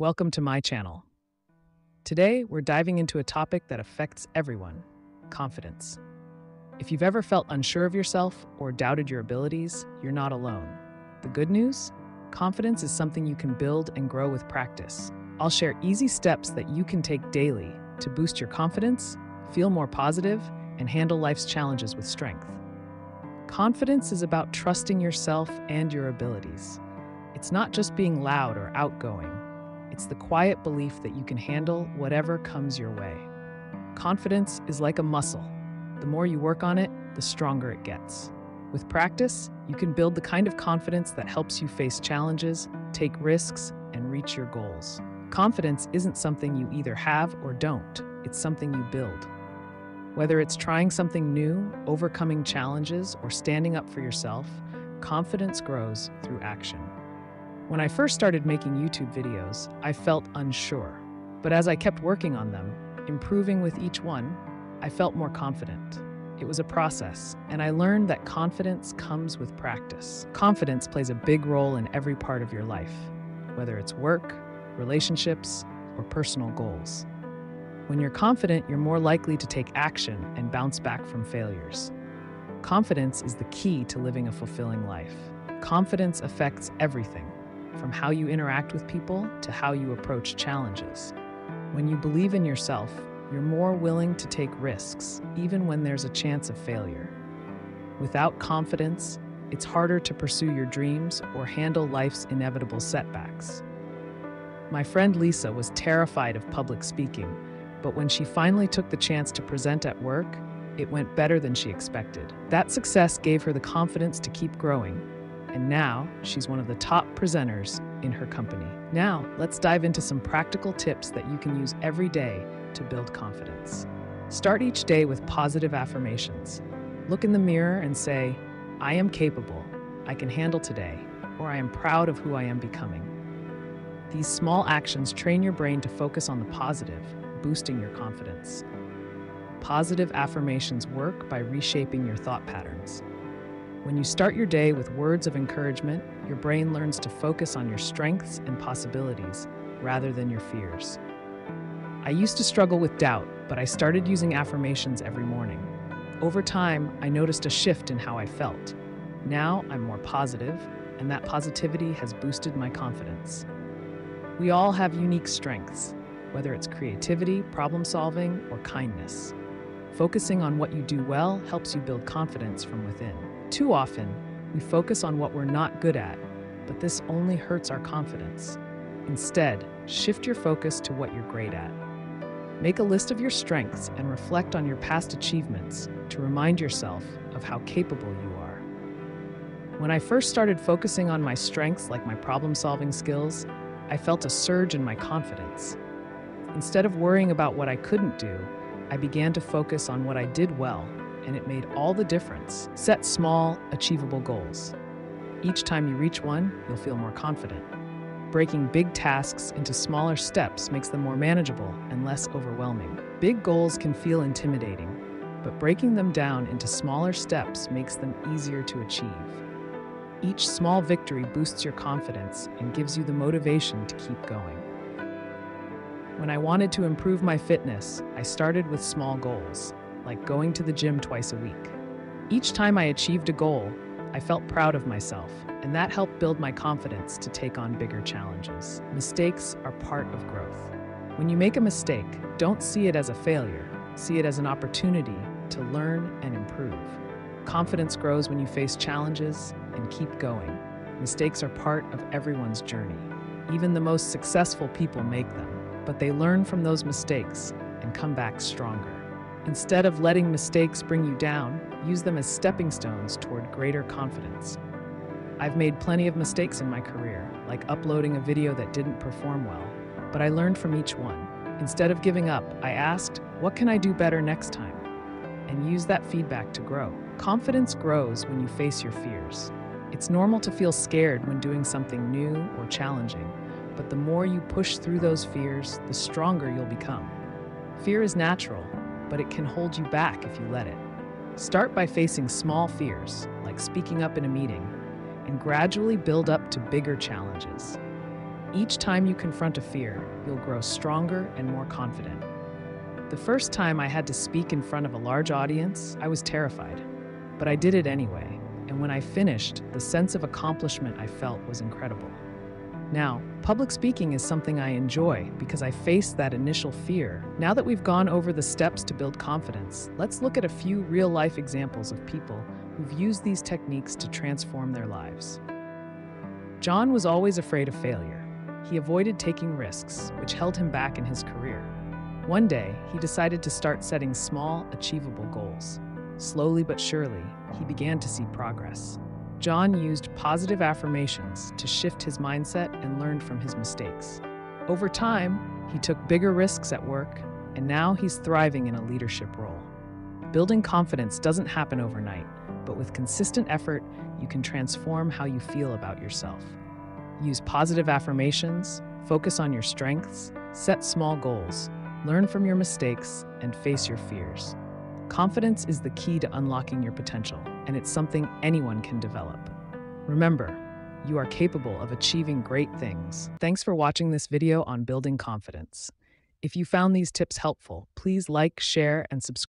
Welcome to my channel. Today, we're diving into a topic that affects everyone confidence. If you've ever felt unsure of yourself or doubted your abilities, you're not alone. The good news? Confidence is something you can build and grow with practice. I'll share easy steps that you can take daily to boost your confidence, feel more positive, and handle life's challenges with strength. Confidence is about trusting yourself and your abilities. It's not just being loud or outgoing, it's the quiet belief that you can handle whatever comes your way. Confidence is like a muscle. The more you work on it, the stronger it gets. With practice, you can build the kind of confidence that helps you face challenges, take risks, and reach your goals. Confidence isn't something you either have or don't, it's something you build. Whether it's trying something new, overcoming challenges, or standing up for yourself, confidence grows through action. When I first started making YouTube videos, I felt unsure. But as I kept working on them, improving with each one, I felt more confident. It was a process, and I learned that confidence comes with practice. Confidence plays a big role in every part of your life, whether it's work, relationships, or personal goals. When you're confident, you're more likely to take action and bounce back from failures. Confidence is the key to living a fulfilling life. Confidence affects everything, from how you interact with people to how you approach challenges. When you believe in yourself, you're more willing to take risks, even when there's a chance of failure. Without confidence, it's harder to pursue your dreams or handle life's inevitable setbacks. My friend Lisa was terrified of public speaking, but when she finally took the chance to present at work, it went better than she expected. That success gave her the confidence to keep growing, and now she's one of the top presenters in her company. Now, let's dive into some practical tips that you can use every day to build confidence. Start each day with positive affirmations. Look in the mirror and say, I am capable, I can handle today, or I am proud of who I am becoming. These small actions train your brain to focus on the positive, boosting your confidence. Positive affirmations work by reshaping your thought patterns. When you start your day with words of encouragement, your brain learns to focus on your strengths and possibilities rather than your fears. I used to struggle with doubt, but I started using affirmations every morning. Over time, I noticed a shift in how I felt. Now I'm more positive, and that positivity has boosted my confidence. We all have unique strengths, whether it's creativity, problem solving, or kindness. Focusing on what you do well helps you build confidence from within. Too often, we focus on what we're not good at, but this only hurts our confidence. Instead, shift your focus to what you're great at. Make a list of your strengths and reflect on your past achievements to remind yourself of how capable you are. When I first started focusing on my strengths, like my problem solving skills, I felt a surge in my confidence. Instead of worrying about what I couldn't do, I began to focus on what I did well and it made all the difference. Set small, achievable goals. Each time you reach one, you'll feel more confident. Breaking big tasks into smaller steps makes them more manageable and less overwhelming. Big goals can feel intimidating, but breaking them down into smaller steps makes them easier to achieve. Each small victory boosts your confidence and gives you the motivation to keep going. When I wanted to improve my fitness, I started with small goals like going to the gym twice a week. Each time I achieved a goal, I felt proud of myself, and that helped build my confidence to take on bigger challenges. Mistakes are part of growth. When you make a mistake, don't see it as a failure, see it as an opportunity to learn and improve. Confidence grows when you face challenges and keep going. Mistakes are part of everyone's journey. Even the most successful people make them, but they learn from those mistakes and come back stronger. Instead of letting mistakes bring you down, use them as stepping stones toward greater confidence. I've made plenty of mistakes in my career, like uploading a video that didn't perform well, but I learned from each one. Instead of giving up, I asked, what can I do better next time? And use that feedback to grow. Confidence grows when you face your fears. It's normal to feel scared when doing something new or challenging, but the more you push through those fears, the stronger you'll become. Fear is natural, but it can hold you back if you let it. Start by facing small fears, like speaking up in a meeting, and gradually build up to bigger challenges. Each time you confront a fear, you'll grow stronger and more confident. The first time I had to speak in front of a large audience, I was terrified. But I did it anyway, and when I finished, the sense of accomplishment I felt was incredible. Now, public speaking is something I enjoy because I faced that initial fear. Now that we've gone over the steps to build confidence, let's look at a few real life examples of people who've used these techniques to transform their lives. John was always afraid of failure. He avoided taking risks, which held him back in his career. One day, he decided to start setting small, achievable goals. Slowly but surely, he began to see progress. John used positive affirmations to shift his mindset and learned from his mistakes. Over time, he took bigger risks at work, and now he's thriving in a leadership role. Building confidence doesn't happen overnight, but with consistent effort, you can transform how you feel about yourself. Use positive affirmations, focus on your strengths, set small goals, learn from your mistakes, and face your fears. Confidence is the key to unlocking your potential, and it's something anyone can develop. Remember, you are capable of achieving great things. Thanks for watching this video on building confidence. If you found these tips helpful, please like, share, and subscribe.